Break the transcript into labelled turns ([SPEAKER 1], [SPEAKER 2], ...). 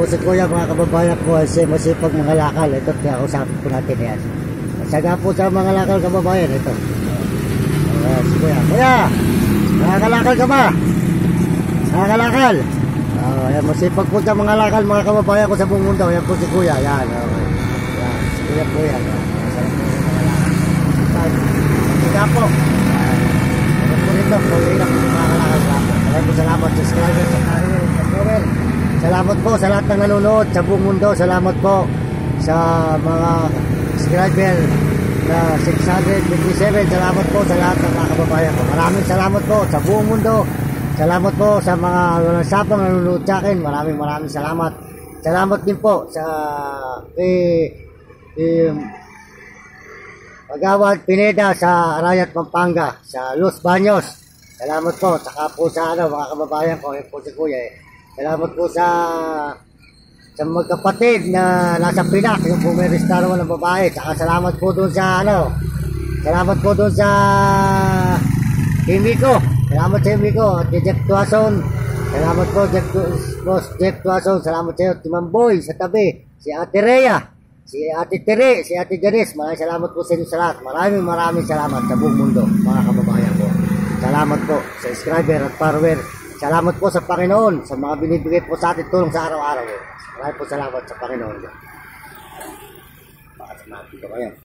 [SPEAKER 1] po si Kuya, mga kababayan ko, ay si masipag mga lakal. Ito, kinausapin po natin yan. Saga po sa mga lakal kababayan, ito. Uh, si Kuya. Kuya, nakakalakal ka ba? Nakakalakal. Uh, yan, masipag po sa mga lakal, mga kababayan ko sa buong mundo. Yan po si Kuya, yan. Uh, yan, si Kuya po yan. Uh, po yung mga lakal. Saga po. Ano po rito, kung ilang mga kalakal ka. Maraming po salamat, subscriber sa kanil, sa Powell. Salamat po sa lahat ng nanonood sa buong mundo. Salamat po sa mga subscriber na 657. Salamat po sa lahat ng mga kababayan ko. Maraming salamat po sa buong mundo. Salamat po sa mga walang sapang nanonood sa akin. Maraming maraming salamat. Salamat din po sa kay, kay Pagawad Pineda sa Arayat, Pampanga, sa Los Baños. Salamat po. Saka po sa ano, mga kababayan ko, po si Kuya eh. Salamat po sa sa magkapatid na nasa Pinak, yung restaurant ng babae. Saka salamat po doon sa ano, salamat po doon sa Himiko. Salamat sa Himiko. At kay Jeff Tuason. Salamat po, Jeff, Boss Jeff Tuason. Salamat sa iyo, Timamboy sa tabi. Si Ate Rhea. Si Ate Tere, si Ate Janice, maraming salamat po sa inyo sa lahat. Maraming maraming salamat sa buong mundo, mga kababayan ko. Salamat po sa subscriber at follower. Salamat po sa Panginoon sa mga binibigay po sa atin tulong sa araw-araw. Maraming po salamat sa Panginoon. Baka sa mga kayo.